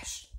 wiesz.